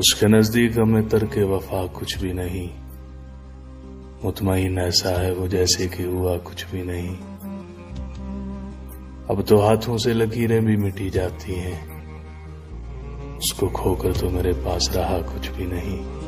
उसके नज़दीक हमें तरके वफा कुछ भी नहीं। मुतमिन ऐसा है, वो जैसे कि हुआ कुछ भी नहीं। अब तो हाथों से लकीरें भी मिटी जाती हैं। उसको खोकर तो मेरे पास रहा कुछ भी नहीं।